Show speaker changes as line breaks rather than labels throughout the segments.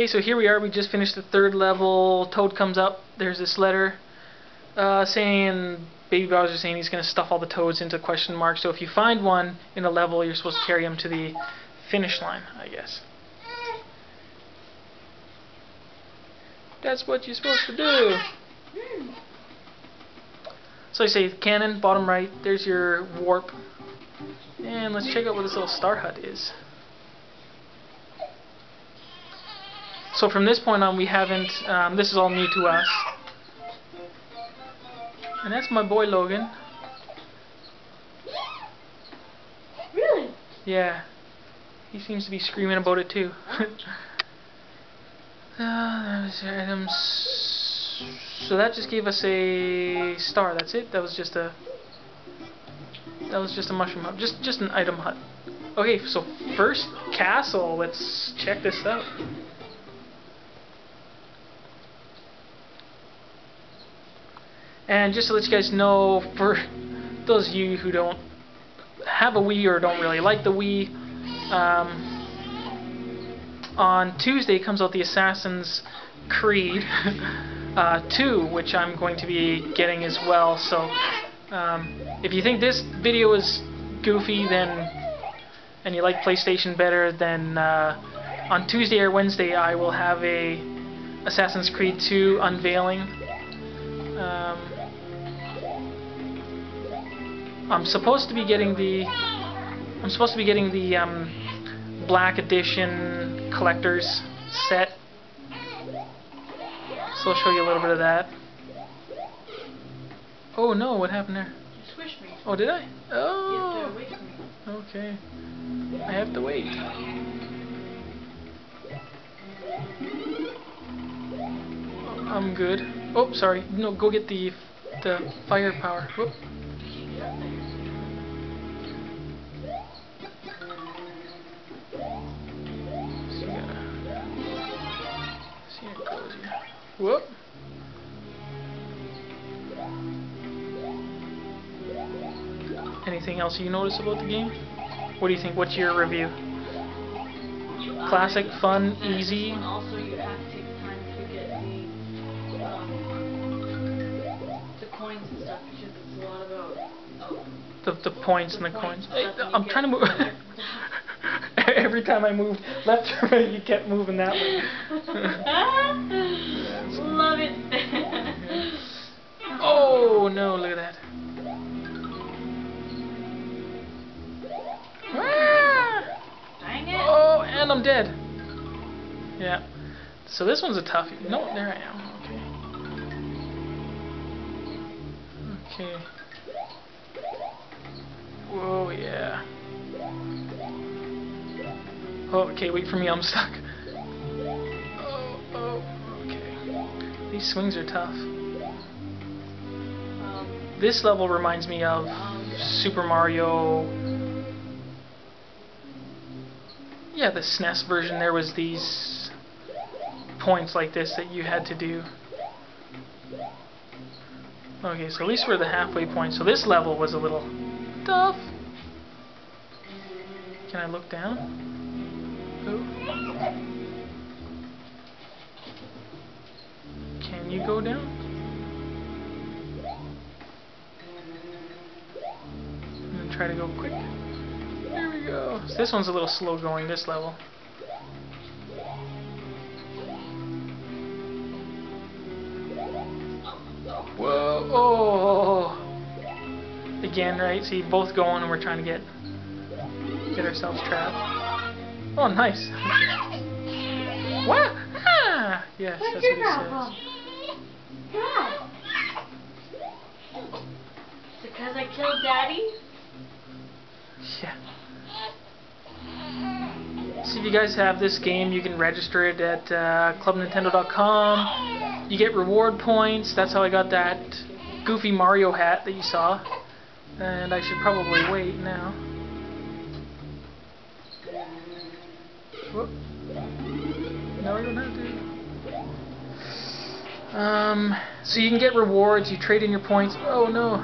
Okay, so here we are. We just finished the third level. Toad comes up. There's this letter uh, saying Baby Bowser saying he's going to stuff all the toads into question marks. So if you find one in a level, you're supposed to carry him to the finish line, I guess. That's what you're supposed to do. So I say cannon, bottom right. There's your warp. And let's check out what this little star hut is. So from this point on, we haven't, um, this is all new to us. And that's my boy Logan.
Really?
Yeah. He seems to be screaming about it too. uh, items. So that just gave us a star. That's it. That was just a. That was just a mushroom hut. Just just an item hut. Okay, so first castle. Let's check this out. And just to let you guys know, for those of you who don't have a Wii or don't really like the Wii, um, on Tuesday comes out the Assassin's Creed uh, 2, which I'm going to be getting as well. So um, if you think this video is goofy, then and you like PlayStation better, then uh, on Tuesday or Wednesday I will have a Assassin's Creed 2 unveiling. Um, I'm supposed to be getting the I'm supposed to be getting the um, Black Edition collector's set. So I'll show you a little bit of that. Oh no, what happened there?
You squished me.
Oh, did I?
You have to
Oh,
wait for me.
okay. I have to wait. I'm good. Oh, sorry. No, go get the the firepower. Whoop. Whoop. Anything else you notice about the game? What do you think? What's your review? Classic, fun, easy.
And also, you have to take the time to get um, the coins and stuff because it's a lot about oh.
The the points and the
The
coins.
points,
Hey,
stuff that you
I'm trying to move. Every time I moved left or right, you kept moving that way.
Love it.
oh no! Look at that. Ah!
Dang it.
Oh, and I'm dead. Yeah. So this one's a toughie. No, there I am. Okay. Okay. Whoa, yeah. Oh, okay, wait for me, I'm stuck. These swings are tough.
Um,
This level reminds me of Super Mario. Yeah, the SNES version. There was these points like this that you had to do. Okay, so at least we're the halfway point. So this level was a little tough. Can I look down? Oh. You go down? I'm gonna try to go quick. There we go. So this one's a little slow going, this level. Whoa! Oh! Again, right? See, both going, and we're trying to get get ourselves trapped. Oh, nice. What? Ah! Yes, that's what says.
Because I killed Daddy?
Yeah. So if you guys have this game, you can register it at uh, clubnintendo.com. You get reward points. That's how I got that goofy Mario hat that you saw. And I should probably wait now. Whoop. No, I don't have to. Um, so you can get rewards. You trade in your points. Oh no.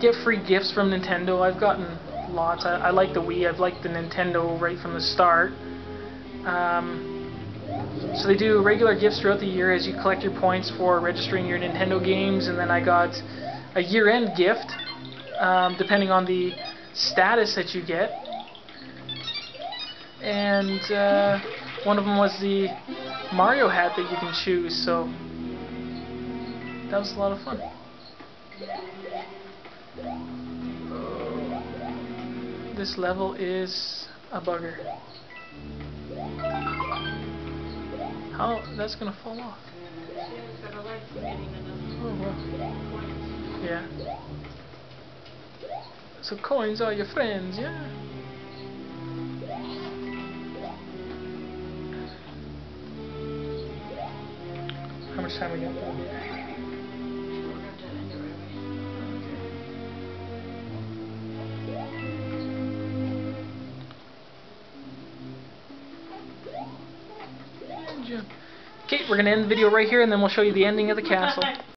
Get free gifts from Nintendo. I've gotten lots. I, I like the Wii. I've liked the Nintendo right from the start. Um, so they do regular gifts throughout the year as you collect your points for registering your Nintendo games, and then I got a year-end gift, um, depending on the status that you get. And uh, one of them was the Mario hat that you can choose, so that was a lot of fun. This level is a bugger. How that's gonna fall off? Oh. Yeah. So coins are your friends, yeah. How much time we got? We're gonna end the video right here, and then we'll show you the ending of the castle.